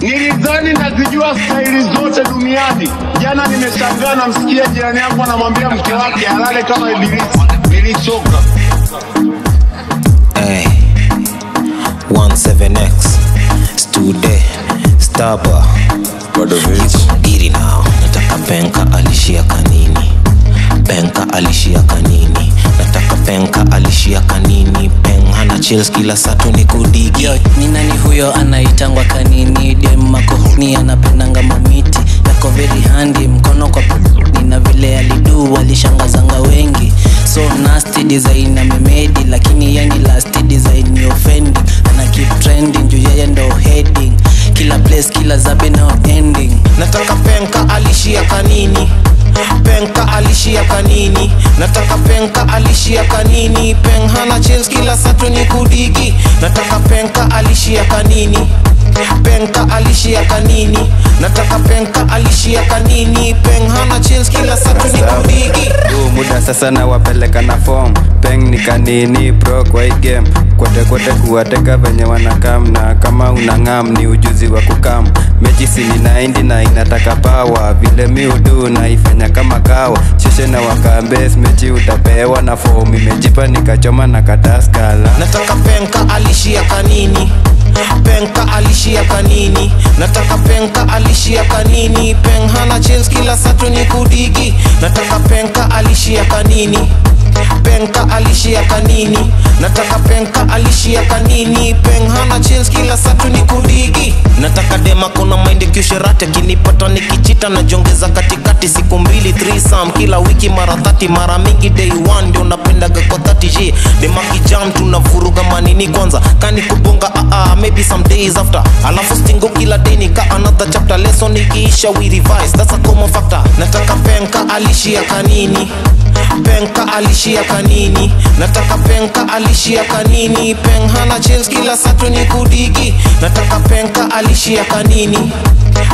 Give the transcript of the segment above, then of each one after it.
Nilidhani nazijua staili zote duniani. Jana nimeshangaa namsikia jirani yangu anamwambia mke wake alale kama ibilisi. Nilichoka. Hey. 17x Stude Staba Giri nao Nataka penka alishia kanini Penka alishia kanini Penka alishia kanini Peng hana chills kila satu ni kudigi. Yo, ni nani huyo anaitangwa kanini? Demakohuni anapendanga mamiti. Yako very handy mkono kwa nina vile alidu walishangazanga wengi. So nasty design amemedi lakini yani last design ni offending. Ana keep trending juu yeye ndo heading. Kila place kila zabe no ending. Nataka penka alishia kanini penka alishia kanini. Nataka penka alishia kanini. Peng hana chills kila satu ni kudigi. Nataka penka alishia kanini. Penka alishia kanini. Nataka penka alishia kanini. Peng hana chills kila satu ni kudigi muda sasa nawapeleka na form. Peng ni kanini pro kwa hii game kote kuwateka venye wanakam na kama unang'am ni ujuzi wa kukam. Mechi sini naindi na inataka pawa vile miudu naifanya kama kawa. Sheshe na wakambes mechi utapewa na form. Imejipa nikachoma na kataskala. Nataka penka alishia kanini. Penka alishia kanini nataka penka alishia kanini. Peng hana chains kila satu ni kudigi. Nataka penka alishia kanini. Penka alishia kanini. Nataka penka alishia kanini. Peng hana chains kila satu ni kudigi. Nataka dema kuna maindi kiusherati akinipata nikichita najongeza katikati siku mbili threesome kila wiki mara thati mara mingi day one. Ndio kijam tunavuruga manini kwanza. Kani kubonga uh, uh, maybe some days after. Alafu stingo kila day nika another chapter. Lesson ikiisha we revise. That's a common factor. Nataka penka alishia kanini. Penka alishia kanini. Nataka penka alishia kanini. Peng hana chills kila satu ni kudigi. Nataka penka alishia kanini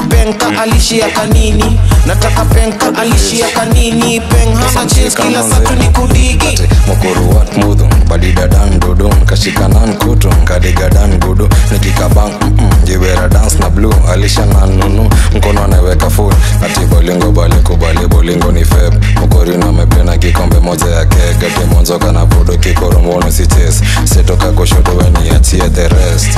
penka alishia kanini. Nataka penka alishia kanini. Peng hana chills kila satu ni kudigi. Mokoruwat mudho badidadan dodo kashikanan kuto kadigadan gudo nikikabang mm jiwera dance na blue alishanan nunu. Mkono anaweka full ati bolingo balikubali bolingo ni feb. Mokorino amepena kikombe moja ya kegate monzoka na vodo kikoromono si ches setoka kushoto weni achie the rest